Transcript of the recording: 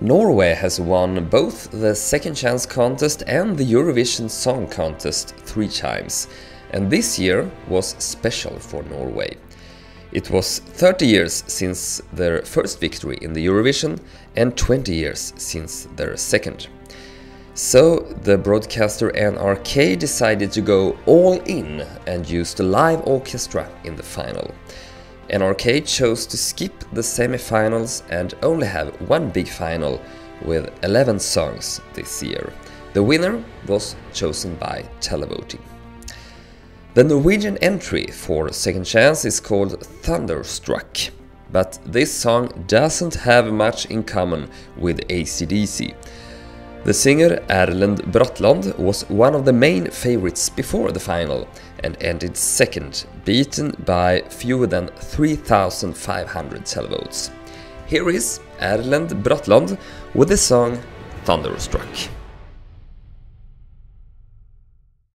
Norway has won both the Second Chance contest and the Eurovision Song Contest three times, and this year was special for Norway. It was 30 years since their first victory in the Eurovision and 20 years since their second. So the broadcaster NRK decided to go all in and used a live orchestra in the final. NRK chose to skip the semi-finals and only have one big final with 11 songs this year. The winner was chosen by televoting. The Norwegian entry for Second Chance is called Thunderstruck, but this song doesn't have much in common with ACDC. The singer Erlend Bratland was one of the main favorites before the final and ended second, beaten by fewer than 3,500 televotes. Here is Erlend Bratland with the song Thunderstruck.